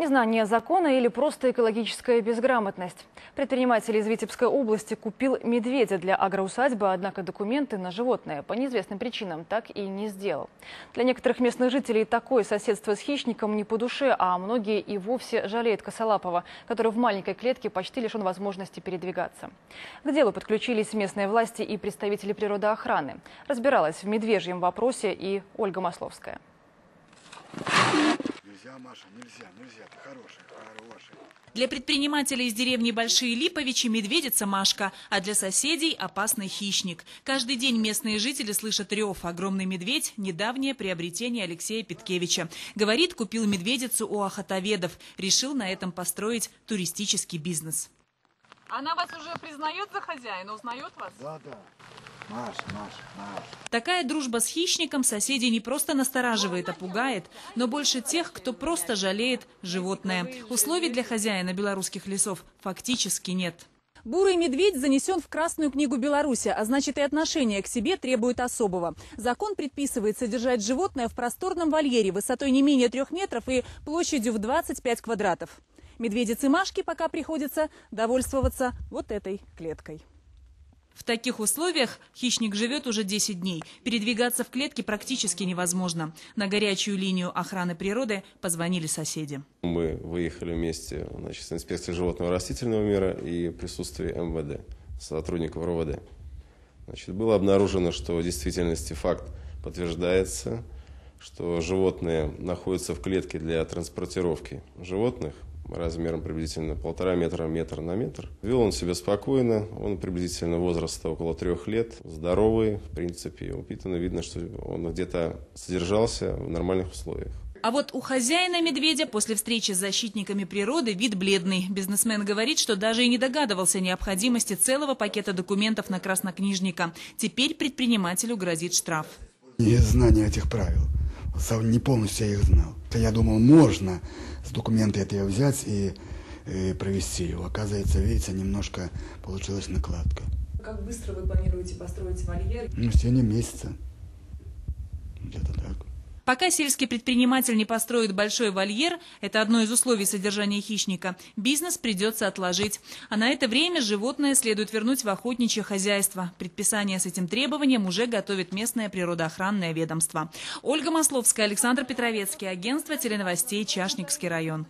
Незнание закона или просто экологическая безграмотность. Предприниматель из Витебской области купил медведя для агроусадьбы, однако документы на животное по неизвестным причинам так и не сделал. Для некоторых местных жителей такое соседство с хищником не по душе, а многие и вовсе жалеют Косолапова, который в маленькой клетке почти лишен возможности передвигаться. К делу подключились местные власти и представители природоохраны. Разбиралась в медвежьем вопросе и Ольга Масловская. Нельзя, Маша, нельзя, нельзя. Ты хороший, хороший. Для предпринимателя из деревни Большие Липовичи медведица Машка, а для соседей опасный хищник. Каждый день местные жители слышат рев. Огромный медведь – недавнее приобретение Алексея Петкевича. Говорит, купил медведицу у охотоведов. Решил на этом построить туристический бизнес. Она вас уже признает за хозяина, узнает вас? Да, да. Маша, Маша, Маша. Такая дружба с хищником соседей не просто настораживает, а пугает, но больше тех, кто просто жалеет животное. Условий для хозяина белорусских лесов фактически нет. Бурый медведь занесен в Красную книгу Беларуси, а значит и отношение к себе требует особого. Закон предписывает содержать животное в просторном вольере высотой не менее трех метров и площадью в 25 квадратов. Медведице Машке пока приходится довольствоваться вот этой клеткой. В таких условиях хищник живет уже 10 дней. Передвигаться в клетке практически невозможно. На горячую линию охраны природы позвонили соседи. Мы выехали вместе значит, с инспекцией животного растительного мира и присутствии МВД, сотрудников РОВД. Значит, было обнаружено, что в действительности факт подтверждается, что животные находятся в клетке для транспортировки животных размером приблизительно полтора метра, метр на метр. Вел он себя спокойно, он приблизительно возраста около трех лет, здоровый, в принципе, упитанный. Видно, что он где-то содержался в нормальных условиях. А вот у хозяина медведя после встречи с защитниками природы вид бледный. Бизнесмен говорит, что даже и не догадывался о необходимости целого пакета документов на краснокнижника. Теперь предпринимателю грозит штраф. Незнание этих правил. Не полностью я их знал. Я думал, можно с документы это взять и, и провести его. Оказывается, видите, немножко получилась накладка. Как быстро вы планируете построить вольер? Ну, в течение месяца. Пока сельский предприниматель не построит большой вольер, это одно из условий содержания хищника, бизнес придется отложить. А на это время животное следует вернуть в охотничье хозяйство. Предписание с этим требованием уже готовит местное природоохранное ведомство. Ольга Масловская, Александр Петровецкий, агентство теленовостей «Чашникский район».